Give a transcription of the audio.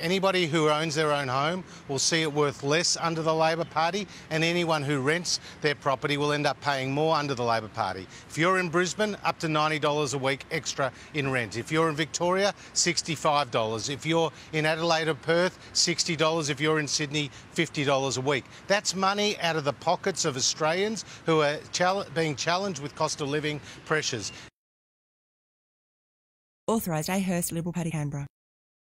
Anybody who owns their own home will see it worth less under the Labor Party, and anyone who rents their property will end up paying more under the Labor Party. If you're in Brisbane, up to $90 a week extra in rent. If you're in Victoria, $65. If you're in Adelaide or Perth, $60. If you're in Sydney, $50 a week. That's money out of the pockets of Australians who are being challenged with cost of living pressures. Authorised A Hirst, Liberal Party, Canberra.